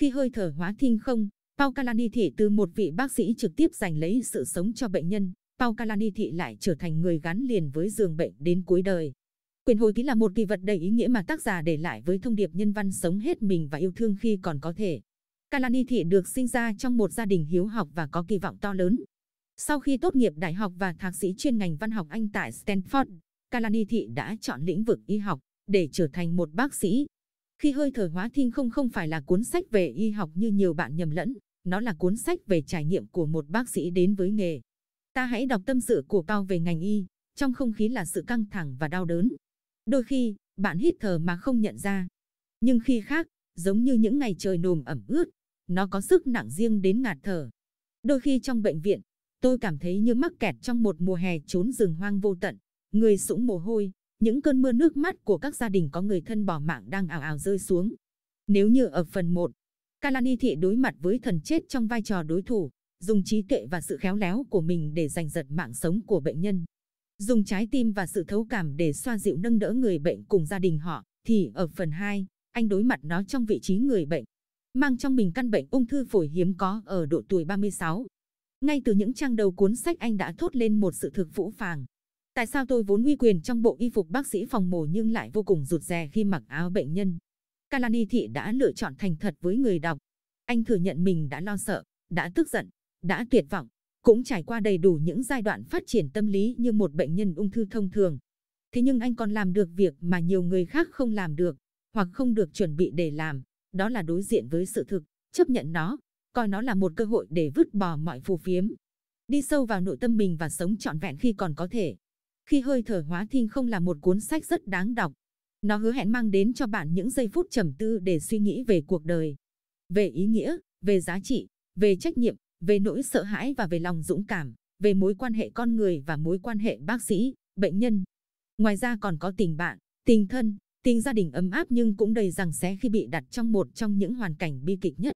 Khi hơi thở hóa thinh không, Pau Kalani thị từ một vị bác sĩ trực tiếp giành lấy sự sống cho bệnh nhân, Pau Kalani thị lại trở thành người gắn liền với giường bệnh đến cuối đời. Quyền hồi ký là một kỳ vật đầy ý nghĩa mà tác giả để lại với thông điệp nhân văn sống hết mình và yêu thương khi còn có thể. Kalani thị được sinh ra trong một gia đình hiếu học và có kỳ vọng to lớn. Sau khi tốt nghiệp đại học và thạc sĩ chuyên ngành văn học Anh tại Stanford, Kalani thị đã chọn lĩnh vực y học để trở thành một bác sĩ. Khi hơi thở hóa thiên không không phải là cuốn sách về y học như nhiều bạn nhầm lẫn, nó là cuốn sách về trải nghiệm của một bác sĩ đến với nghề. Ta hãy đọc tâm sự của Cao về ngành y, trong không khí là sự căng thẳng và đau đớn. Đôi khi, bạn hít thở mà không nhận ra. Nhưng khi khác, giống như những ngày trời nồm ẩm ướt, nó có sức nặng riêng đến ngạt thở. Đôi khi trong bệnh viện, tôi cảm thấy như mắc kẹt trong một mùa hè trốn rừng hoang vô tận, người sũng mồ hôi, những cơn mưa nước mắt của các gia đình có người thân bỏ mạng đang ảo ảo rơi xuống. Nếu như ở phần 1, Kalani thị đối mặt với thần chết trong vai trò đối thủ, dùng trí tuệ và sự khéo léo của mình để giành giật mạng sống của bệnh nhân. Dùng trái tim và sự thấu cảm để xoa dịu nâng đỡ người bệnh cùng gia đình họ, thì ở phần 2, anh đối mặt nó trong vị trí người bệnh, mang trong mình căn bệnh ung thư phổi hiếm có ở độ tuổi 36. Ngay từ những trang đầu cuốn sách anh đã thốt lên một sự thực phũ phàng. Tại sao tôi vốn uy quyền trong bộ y phục bác sĩ phòng mổ nhưng lại vô cùng rụt rè khi mặc áo bệnh nhân? Kalani Thị đã lựa chọn thành thật với người đọc. Anh thừa nhận mình đã lo sợ, đã tức giận, đã tuyệt vọng, cũng trải qua đầy đủ những giai đoạn phát triển tâm lý như một bệnh nhân ung thư thông thường. Thế nhưng anh còn làm được việc mà nhiều người khác không làm được, hoặc không được chuẩn bị để làm, đó là đối diện với sự thực, chấp nhận nó, coi nó là một cơ hội để vứt bỏ mọi phù phiếm. Đi sâu vào nội tâm mình và sống trọn vẹn khi còn có thể. Khi hơi thở hóa thinh không là một cuốn sách rất đáng đọc. Nó hứa hẹn mang đến cho bạn những giây phút trầm tư để suy nghĩ về cuộc đời, về ý nghĩa, về giá trị, về trách nhiệm, về nỗi sợ hãi và về lòng dũng cảm, về mối quan hệ con người và mối quan hệ bác sĩ, bệnh nhân. Ngoài ra còn có tình bạn, tình thân, tình gia đình ấm áp nhưng cũng đầy rằng xé khi bị đặt trong một trong những hoàn cảnh bi kịch nhất.